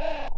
Oh!